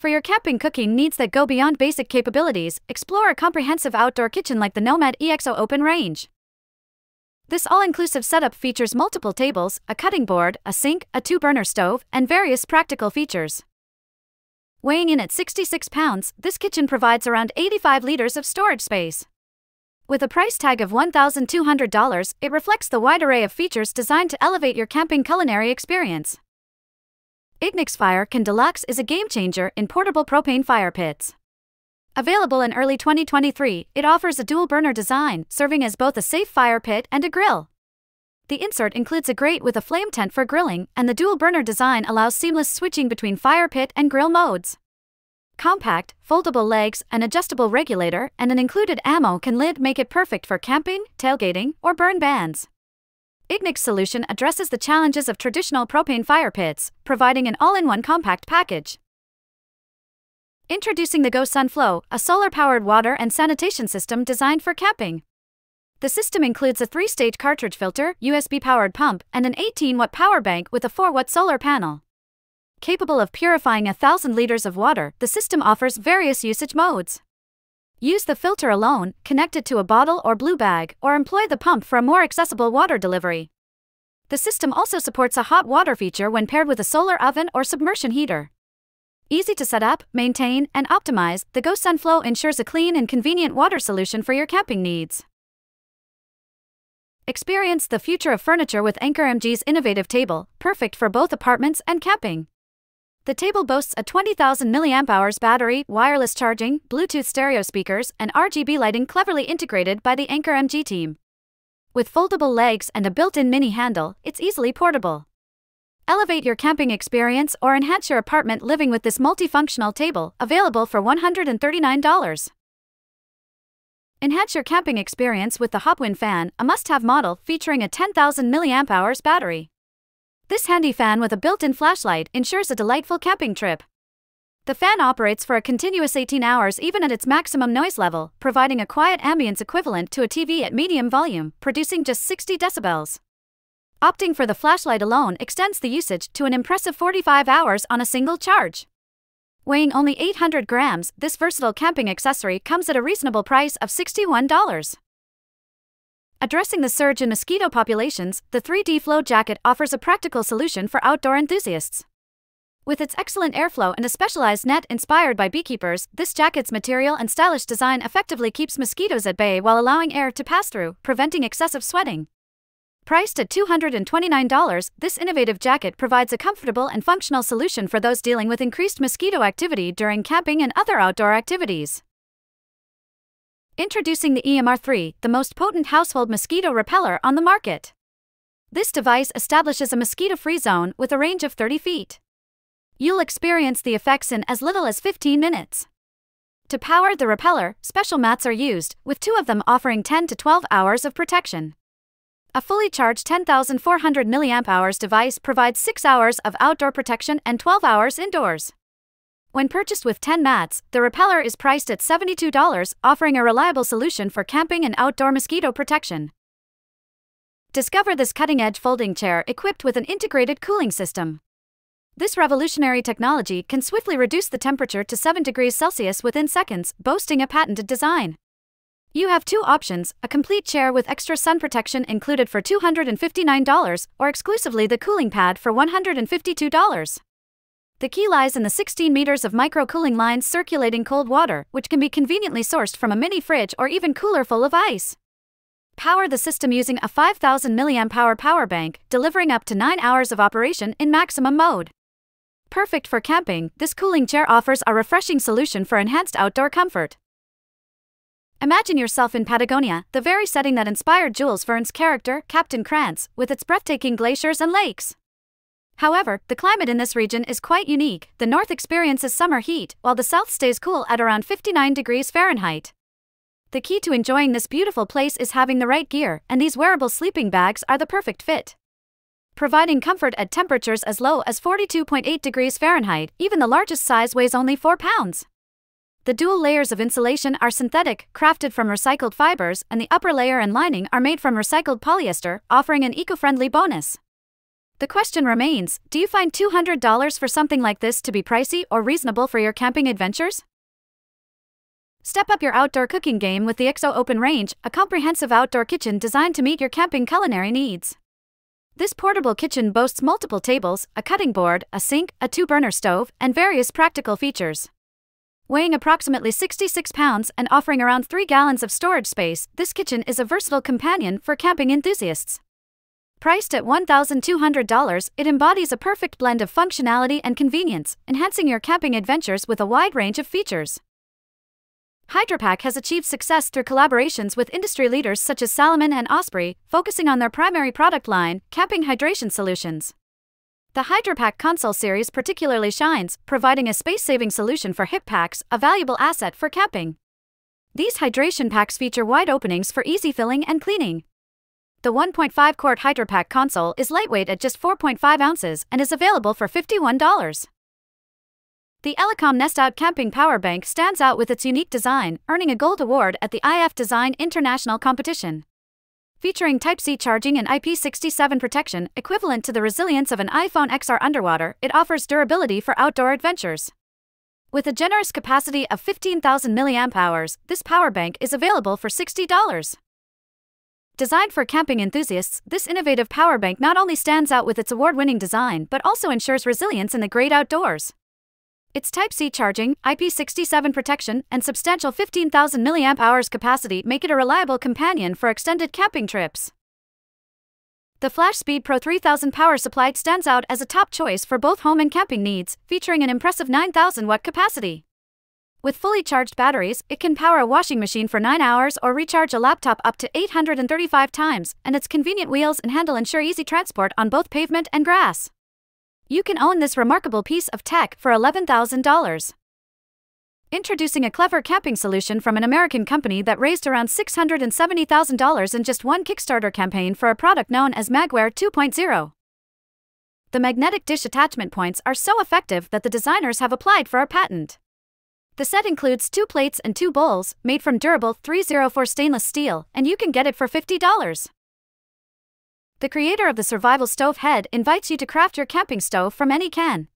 For your camping cooking needs that go beyond basic capabilities, explore a comprehensive outdoor kitchen like the Nomad EXO Open Range. This all inclusive setup features multiple tables, a cutting board, a sink, a two burner stove, and various practical features. Weighing in at 66 pounds, this kitchen provides around 85 liters of storage space. With a price tag of $1,200, it reflects the wide array of features designed to elevate your camping culinary experience. Ignik's Fire Can Deluxe is a game changer in portable propane fire pits. Available in early 2023, it offers a dual burner design, serving as both a safe fire pit and a grill. The insert includes a grate with a flame tent for grilling, and the dual burner design allows seamless switching between fire pit and grill modes. Compact, foldable legs, an adjustable regulator, and an included ammo can lid make it perfect for camping, tailgating, or burn bans. Ignik's solution addresses the challenges of traditional propane fire pits, providing an all-in-one compact package. Introducing the GoSun Flow, a solar-powered water and sanitation system designed for camping. The system includes a three-stage cartridge filter, USB-powered pump, and an 18-watt power bank with a 4-watt solar panel. Capable of purifying a thousand liters of water, the system offers various usage modes. Use the filter alone, connect it to a bottle or blue bag, or employ the pump for a more accessible water delivery. The system also supports a hot water feature when paired with a solar oven or submersion heater. Easy to set up, maintain, and optimize, the GoSun Flow ensures a clean and convenient water solution for your camping needs. Experience the future of furniture with Ankor MG's innovative table, perfect for both apartments and camping. The table boasts a 20,000 mAh battery, wireless charging, Bluetooth stereo speakers, and RGB lighting cleverly integrated by the Ankor MG team. With foldable legs and a built in mini handle, it's easily portable. Elevate your camping experience or enhance your apartment living with this multifunctional table, available for $139. Enhance your camping experience with the Hopwin fan, a must have model featuring a 10,000 mAh battery. This handy fan with a built-in flashlight ensures a delightful camping trip. The fan operates for a continuous 18 hours even at its maximum noise level, providing a quiet ambience equivalent to a TV at medium volume, producing just 60 decibels. Opting for the flashlight alone extends the usage to an impressive 45 hours on a single charge. Weighing only 800 grams, this versatile camping accessory comes at a reasonable price of $61. Addressing the surge in mosquito populations, the 3D Flow jacket offers a practical solution for outdoor enthusiasts. With its excellent airflow and a specialized net inspired by beekeepers, this jacket's material and stylish design effectively keeps mosquitoes at bay while allowing air to pass through, preventing excessive sweating. Priced at $229, this innovative jacket provides a comfortable and functional solution for those dealing with increased mosquito activity during camping and other outdoor activities. Introducing the EMR3, the most potent household mosquito repeller on the market. This device establishes a mosquito free zone with a range of 30 feet. You'll experience the effects in as little as 15 minutes. To power the repeller, special mats are used, with two of them offering 10 to 12 hours of protection. A fully charged 10,400 mAh device provides 6 hours of outdoor protection and 12 hours indoors. When purchased with 10 mats, the repeller is priced at $72, offering a reliable solution for camping and outdoor mosquito protection. Discover this cutting edge folding chair equipped with an integrated cooling system. This revolutionary technology can swiftly reduce the temperature to 7 degrees Celsius within seconds, boasting a patented design. You have two options a complete chair with extra sun protection included for $259, or exclusively the cooling pad for $152. The key lies in the 16 meters of micro cooling lines circulating cold water, which can be conveniently sourced from a mini fridge or even cooler full of ice. Power the system using a 5000 mAh power bank, delivering up to 9 hours of operation in maximum mode. Perfect for camping, this cooling chair offers a refreshing solution for enhanced outdoor comfort. Imagine yourself in Patagonia, the very setting that inspired Jules Verne's character, Captain Grant's, with its breathtaking glaciers and lakes. However, the climate in this region is quite unique. The north experiences summer heat, while the south stays cool at around 59 degrees Fahrenheit. The key to enjoying this beautiful place is having the right gear, and these wearable sleeping bags are the perfect fit. Providing comfort at temperatures as low as 42.8 degrees Fahrenheit, even the largest size weighs only 4 pounds. The dual layers of insulation are synthetic, crafted from recycled fibers, and the upper layer and lining are made from recycled polyester, offering an eco friendly bonus. The question remains do you find $200 for something like this to be pricey or reasonable for your camping adventures? Step up your outdoor cooking game with the XO Open Range, a comprehensive outdoor kitchen designed to meet your camping culinary needs. This portable kitchen boasts multiple tables, a cutting board, a sink, a two burner stove, and various practical features. Weighing approximately 66 pounds and offering around 3 gallons of storage space, this kitchen is a versatile companion for camping enthusiasts. Priced at $1,200, it embodies a perfect blend of functionality and convenience, enhancing your camping adventures with a wide range of features. Hydra-Pak has achieved success through collaborations with industry leaders such as Salomon and Osprey, focusing on their primary product line, camping hydration solutions. The Hydra-Pak console series particularly shines, providing a space saving solution for hip packs, a valuable asset for camping. These hydration packs feature wide openings for easy filling and cleaning, the 1.5 quart Hydra-Pak console is lightweight at just 4.5 ounces and is available for $51. The Elecom Nest Out Camping Power Bank stands out with its unique design, earning a gold award at the IF Design International Competition. Featuring Type-C charging and IP67 protection equivalent to the resilience of an iPhone XR underwater, it offers durability for outdoor adventures. With a generous capacity of 15,000 mAh, this power bank is available for $60. Designed for camping enthusiasts, this innovative power bank not only stands out with its award winning design but also ensures resilience in the great outdoors. Its Type C charging, IP67 protection, and substantial 15,000 mAh capacity make it a reliable companion for extended camping trips. The FlashSpeed Pro 3000 power supply stands out as a top choice for both home and camping needs, featuring an impressive 9000 watt capacity. With fully charged batteries, it can power a washing machine for 9 hours or recharge a laptop up to 835 times, and its convenient wheels and handle ensure easy transport on both pavement and grass. You can own this remarkable piece of tech for $11,000. Introducing a clever camping solution from an American company that raised around $670,000 in just one Kickstarter campaign for a product known as Magware 2.0. The magnetic dish attachment points are so effective that the designers have applied for a patent. The set includes two plates and two bowls, made from durable 304 stainless steel, and you can get it for $50. The creator of the Survival Stove Head invites you to craft your camping stove from any can.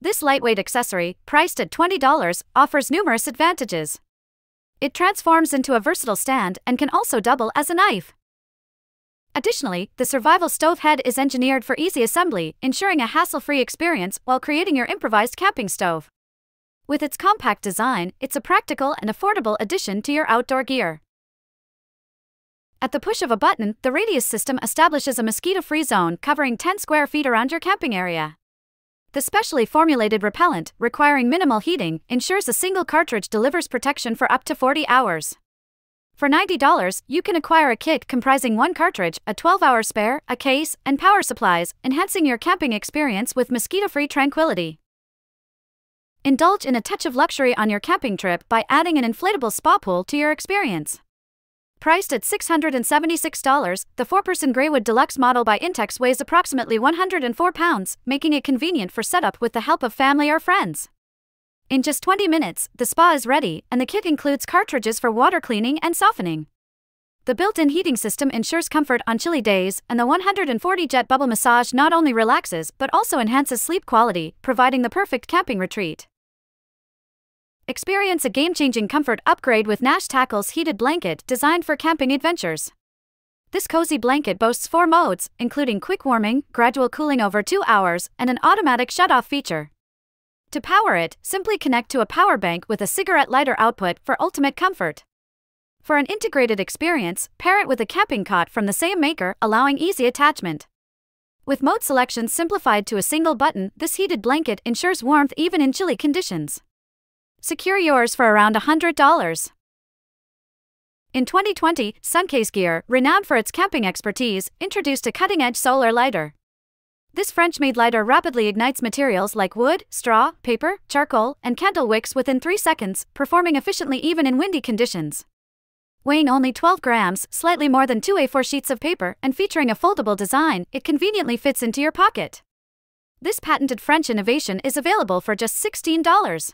This lightweight accessory, priced at $20, offers numerous advantages. It transforms into a versatile stand and can also double as a knife. Additionally, the Survival Stove Head is engineered for easy assembly, ensuring a hassle free experience while creating your improvised camping stove. With its compact design, it's a practical and affordable addition to your outdoor gear. At the push of a button, the Radius system establishes a mosquito free zone covering 10 square feet around your camping area. The specially formulated repellent, requiring minimal heating, ensures a single cartridge delivers protection for up to 40 hours. For $90, you can acquire a kit comprising one cartridge, a 12 hour spare, a case, and power supplies, enhancing your camping experience with mosquito free tranquility. Indulge in a touch of luxury on your camping trip by adding an inflatable spa pool to your experience. Priced at $676, the 4 person Greywood Deluxe model by Intex weighs approximately 104 pounds, making it convenient for setup with the help of family or friends. In just 20 minutes, the spa is ready, and the kit includes cartridges for water cleaning and softening. The built in heating system ensures comfort on chilly days, and the 140 jet bubble massage not only relaxes but also enhances sleep quality, providing the perfect camping retreat. Experience a game changing comfort upgrade with Nash Tackle's heated blanket designed for camping adventures. This cozy blanket boasts four modes, including quick warming, gradual cooling over two hours, and an automatic shut off feature. To power it, simply connect to a power bank with a cigarette lighter output for ultimate comfort. For an integrated experience, pair it with a camping cot from the same maker, allowing easy attachment. With mode selection simplified to a single button, this heated blanket ensures warmth even in chilly conditions. Secure yours for around $100. In 2020, Suncase Gear, renowned for its camping expertise, introduced a cutting edge solar lighter. This French made lighter rapidly ignites materials like wood, straw, paper, charcoal, and candle wicks within 3 seconds, performing efficiently even in windy conditions. Weighing only 12 grams, slightly more than two A4 sheets of paper, and featuring a foldable design, it conveniently fits into your pocket. This patented French innovation is available for just $16.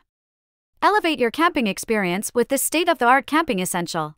Elevate your camping experience with this state of the art camping essential.